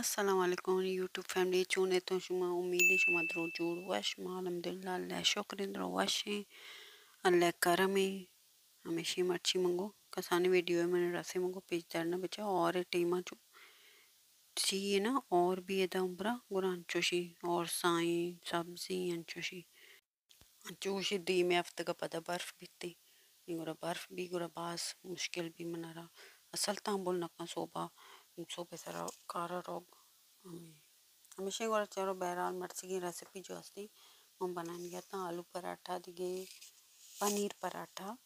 Assalamu alaikum YouTube family chune to shuma umidi shuma dro jur wash ma alhamdulillah Allah shukrin dro wash Allah karami हमेशा मर्ची मंगो, कसानी video है, मैंने रसे मंगो, page दरना बचा, और टीमा चो सी है ना, और भी एदा उम्रा, गुरा अंचोशी, और साई, सब्ज़ी अंचोशी। अंचोशी दी में हफ़्ते का पता बर्फ़ बीती गुरा बर्फ़ भी, गुरा बास, मुश्किल भी मनारा असल तांबुल नका सोबा, सोबे सरा कारा रोग। हमेशा गोरा चलो बहरहाल मर्ची की रेसिपी जो असली हम बनाने गया था, आलू पराठा दिगे पनीर पराठा।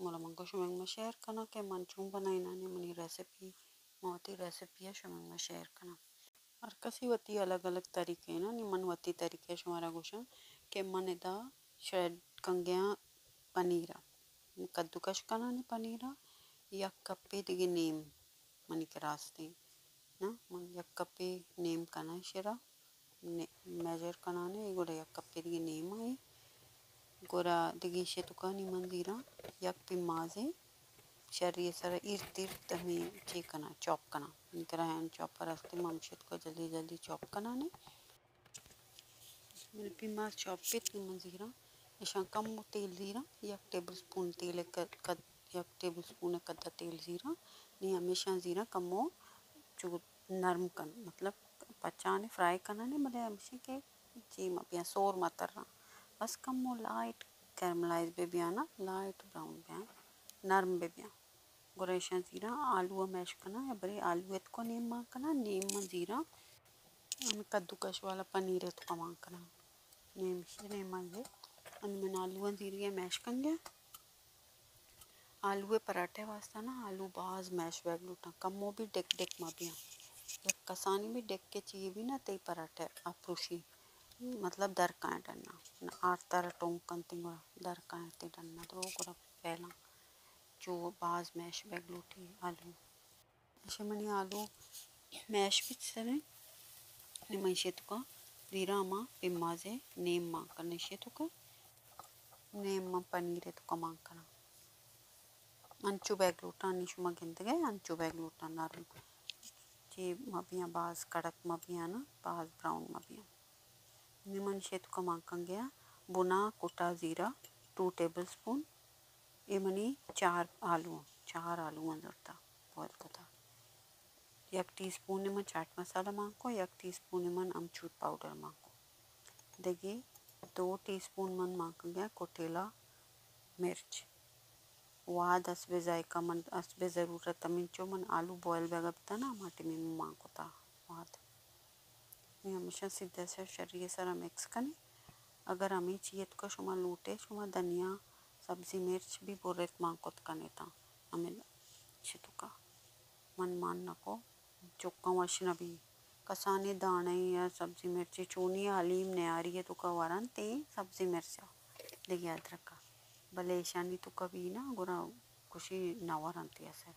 मोला मंगो शुमेंग में शेयर करना के मन चूम बनाई ना मनी रेसिपी मोती रेसिपी है शुमेंग में शेयर करना। और कसी वती अलग अलग तरीके ना नि मन वती तरीके शुमारा गुशन के मन इदा शेड कंगया पनीरा। कद्दूकश करना नि पनीरा, या कप्पे दिगे नीम, मनी के रास्ते। ना मन एक कप्पे name ಕನಾಶಿರ measure kanane igora yak kappe dige name ai gora dige she tuka ni mandira yak pimaze शरीर सर इर्द इर्द हमें चे कना चॉप कना इनकरा हैंड चॉपर रास्ते ममशत को जल्दी जल्दी चॉप कना ने मेरे पिमास चॉप पित की मंजीरा ऐसा कम तेल जीरा एक टेबल स्पून तेल कद एक टेबल स्पून कद्दा तेल जीरा नहीं हमेशा जीरा कमो जो नरम कर मतलब पचाने, फ्राई करना नहीं मतलब हमेशा के जी मपिया सोर मतरना बस कम वो लाइट कैरमलाइज पे भी आना लाइट ब्राउन पे नरम पे भी आना गुरेशन जीरा, आलू मैश करना, या बड़े आलू एत को नीम माँ करना, नीम जीरा हमें कद्दूकश वाला पनीर एत को माँ करना। नीम से नीम मांगे मैंने आलू जीरी मैश कर गया आलू पराठे वास्ते ना आलू, बाज, मैश बैग लूटा कमो भी डेक डेक माबिया कसानी भी डेक के चाहिए भी ना तई पराठे अप्रुशी मतलब दर काए डरना आठ तरह टोंग कंती दर ते डरना तो वो पहला जो बाज, मैश बैग लूटी आलू। ऐसे मनी आलू, मैश भी सरे निमन शेतुका दीरा मा पिम्माजे नेम मा करने शेतुका नेम मा पनीर तुका माँ करना लूटा निशुमा गिंदगे अंचू बैग लूटा नारू जी मबिया बाज, कड़क मबिया ना, बाज, ब्राउन मबिया निमन शेत को मांकन गया, बुना, कुटा, ज़ीरा टू टेबल स्पून इमनी, चार आलू चार आलू अंदरता बॉयल कथा एक टीस्पून निमन चाट मसाला मांको एक टीस्पून निमन अमचूर पाउडर मांको देखिए, दो टी स्पून मन मांक गया, कोटेला, मिर्च। वाद असबे जायका मन असबे ज़रूरत मिंचो मन आलू बॉयल बेगबता ना माटी में माँ को था वाद। मैं हमेशा सीधे से शरीर सारा मिक्स कनी अगर हमें चाहिए तो शुमा लूटे शुमा धनिया, सब्ज़ी, मिर्च भी बोरेत माँ को कने था। हमें छितुका मन मान नको चुक्का वशन भी। कसाने दाने या सब्ज़ी, मिर्ची, चूनी हलीम न्यारी है तो कवारन ते सब्ज़ी, मिर्चा। देखिए अदरक का बलेशानी तो कभी ना गुरा खुशी नवर अंती असे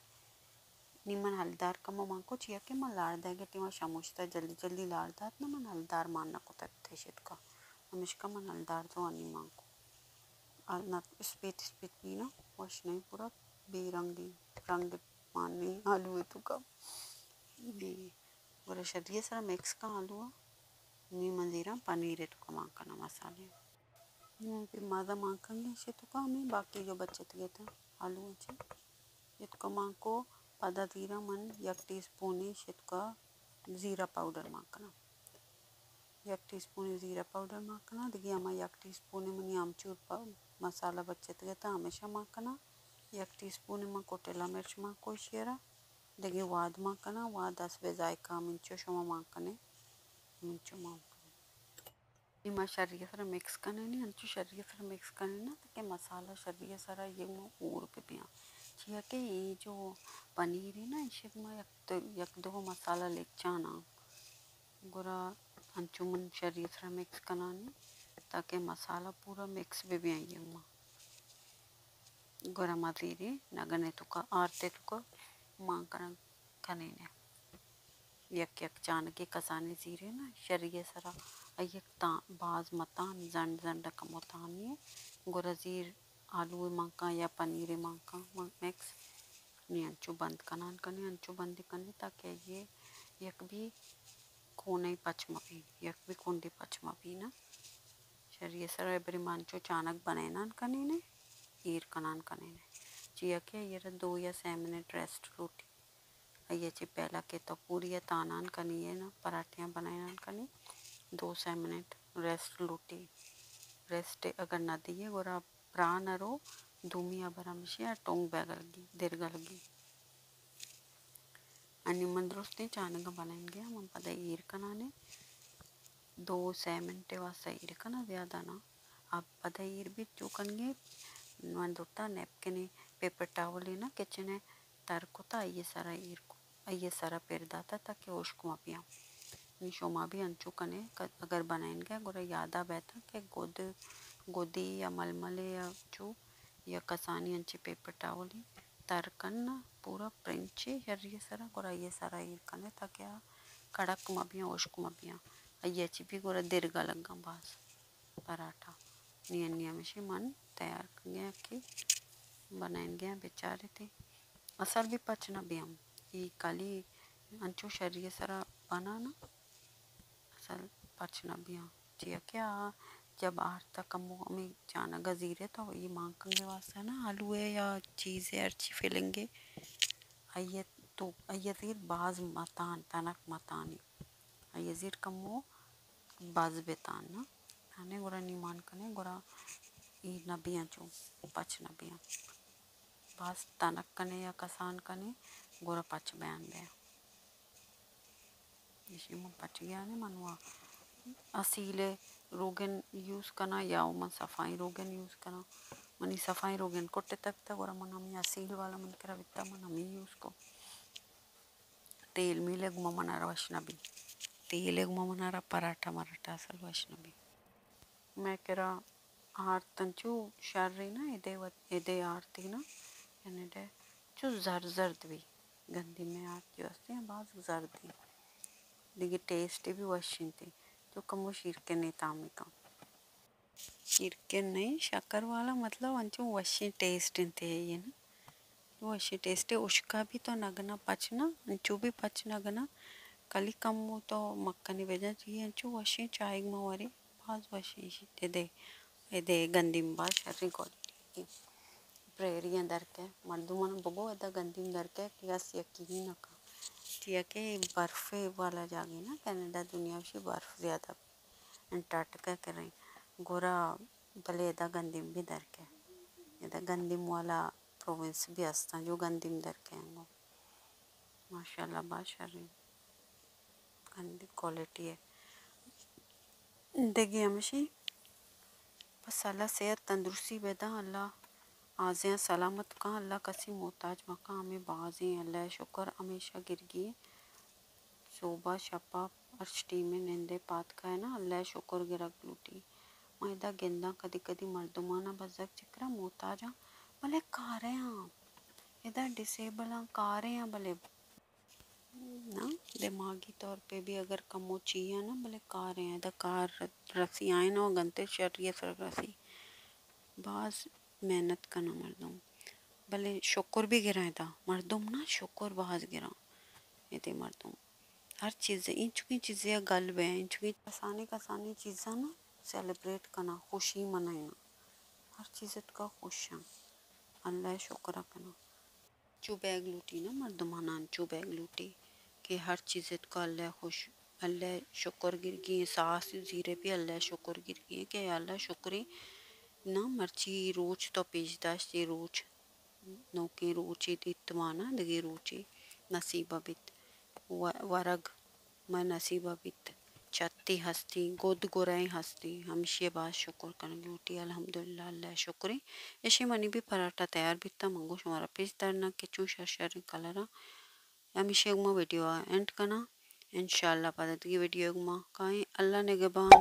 निमन हलदार का ममा को चिया के मन लाड़ देगे टीमा शमुश्ता जल्दी जल्दी लाड़ दात ना मन हलदार मानना को तक शेत का। हमेशा मन हलदार तो अन्नी मांग को। ना स्पेट स्पेट भी ना, वश नहीं, पूरा बेरंगी, रंग माननी आलू है तो का। बे गुरा शरीर सारा मिक्स का आलू है। नी मंजीरा, पनीर है तो का मांग का ना मसाले। फिर मादा मांकंगे शेतुका हमें बाकी जो बचत गए थे आलू अच्छे। शेतुका माँ को पदा तीरा मन, एक टी स्पून शेतुका ज़ीरा पाउडर मांकना एक टी स्पून ज़ीरा पाउडर मांकना देखिए हमें एक टी स्पून मनी आमचूर मसाला बचत गया था हमेशा मांकना एक टी स्पून में कोटेला मिर्च माँ को शेरा। देखिए, वाद मांकना वाद दस बे जायका मिंचो शमा मांकने मिंचो माँ कीमा शरीर सारा मिक्स कने अंचु शरीर सारा मिक्स कने ना तो के मसाला, शरीर सारा ये मैं ऊर पे पिया। छिया के ये जो पनीर है ना, इसे मैं एक तो एक दो मसाला ले जाना। गुरा अंचू मन शरीर सारा मिक्स करना कना ताकि मसाला पूरा मिक्स भी भी आई अम्मा गुरा मदीरी, नगने तो का आरते तो तुका, मांग कन खाने ने। यक यक जान के कसाने जीरे ना, शरीर सारा बाज मतान, जंड जंड कमोतानी गुरजीर, आलू मंका या पनीर मंका मिक्स नी अंचू बंद कनान कने अंचू बंद कने ताकि ये यक भी कोने पचमपी यक भी कुंडी पचमपी ना। शरीर सर बरी मांचो चानक बनाना कनी ने, ईर कनान कनी ने। चिया के ये दो या से मिनट रेस्ट रोटी। अय्याची पहला के तो पूरी तानान कनी है ना, पराठियाँ बनाना कनी। दो छः मिनट रेस्ट लूटी रेस्ट अगर ना दिए और आप प्राण अरो धूमिया बरामशिया टोंग बैगलगी दीर्घलगी అని మందరుస్తే చానగా బలంగా మన పద ఈర్కనానే దో సేమెంటే వాస ఇర్కన వ్యాదానా ఆ పద ఈర్బి చూకన్గే మందుట్ట నెప్కిని పేపర్ టావలిన కిచెనే తరుకుతా అయ్యే సరా ఈర్కు అయ్యే సరా పెరదాత తక్కి ఓష్కుమపియా पत्नी शोमा भी ಶೋಮಾಭಿ कने अगर बनाएँगे गोरा यादा बैठा के गोद, गोदी या मलमले या जो, या कसानी अंचे पेपर टावल टावली तरकन पूरा प्रिंची हर ये सारा गोरा ये सारा ये कने ताकि कड़क मबिया, ओशक मबियाँ ये अच्छी भी गोरा दीर्घा लग गा बस, पराठा। नियन नियम से मन तैयार करेंगे कि बनाएँगे बेचारे थे असर भी पचना भी हम, ये काली अंचो शरीर सारा बनाना पचना भी क्या जब आरता कम में जाना गजीरे तो ये मांगेंगे वास्ते ना, आलू है या चीज़ है अच्छी फिलेंगे। अये तो अयजीर बाज मतान, तनक मतानी। अयजीर कमो बाज बेतान ना। थाने गोरा निमान कने गोरा ई नबियाँ चो पच नबियाँ बाज तनक कने या कसान कने गोरा पच बयान बया गया ने मनवा। असीले रोगन यूज़ करना, या मन सफ़ाई रोगन यूज़ करना। मनी सफ़ाई रोगन कोटे तक तक और मन हमें असील वाला मन करा वित्ता, मन हमें यूज़ को। तेल मिले गुमा मनारा वैष्णवी। तेल गुमा मनारा पराठा मराठा असल वैष्णवी। मैं करा आर तंचू शर्री ना इदे इदे आरती ना, यानी डे जो जर जर्द भी। गंदी में आरती वस्ती हैं बाज जर्दी। शिरके नहीं तामिका शिरके नहीं, शक्कर वाला मतलब टेस्ट इंते है ये ना। वशी टेस्ट है उसका भी तो नगना पचना, अंचो भी पच नगना कली कम हो तो मक्खनी भेजा चाहिए अंचो वशी चाय मवारी बाज वशी दे दे गंदी बाज शर्री क्वालिटी प्रेरी अंदर के मर्दू मन बबो अदा गंदी अंदर के कियास यकीन नका टिया के बर्फ़ वाला जागे ना, कनाडा दुनिया से बर्फ़ ज़्यादा अंटार्कटिका करें गोरा भले एदा गंदिम भी दर के एदा गंदिम वाला प्रोविंस भी हस्ता जो गंदिम दर के हैं माशाल्लाह बाशरी गंदी क्वालिटी है। देखिए हमेशा बस अल्लाह सेहत तंदुरुस्ती बेदा अल्लाह आज़िया सलामत का अल्लाह कसी मोहताज मका हमें बाज़ी अल्लाह शुक्र हमेशा गिर गई शोभा शपा अर्शटी में निंदे पात का है ना। अल्लाह शुक्र गिरक लूटी। मैदा गेंदा कदी कदी मर्दमाना बजक चिकरा मोहताज भले कार हैं इधर डिसेबल हाँ कार हैं भले। ना, दिमागी तौर पे भी अगर कमो चाहिए ना, भले कार हैं। कार रसी आए ना गंते शरीय सर रसी बाज मेहनत करना मरदम भले शुक्र भी गिरा था मर्दम ना, शुक्र बाज गिरा, ये मर्दम हर चीज़ इंच की चीज़ें गल वे इंच की आसानी कसानी चीज़ा ना सेलिब्रेट करना, खुशी मनाना, हर चीज़ का खुश है। अल्लाह शुक्र करना चू बैग लूटी ना मर्दमाना चू बैग लूटी कि हर चीज़ का अल्लाह खुश, अल्लाह शुक्र गिर गई, सास, जीरे भी अल्लाह शुक्र गिर गई कि अल्लाह शुक्र no ki ruči ti tmana dagi ruči nasiba bit warag ma nasiba bit चत्ती हस्ती, गोद गोराई हस्ती। हमेशा बात शुक्र कर लूटी अल्हम्दुलिल्लाह, अल्लाह शुक्री ऐसे मनी भी पराठा तैयार बिता मंगो। शुमारा पिस दरना के चू शर कलरा हमेशा उमा वीडियो एंड करना। इंशाल्लाह पदत की वीडियो उमा काई अल्लाह ने गबान।